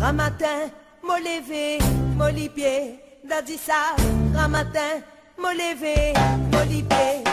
Grand matin, m'a levé, m'a pied, d'a ça. Grand m'a levé, m'a pied.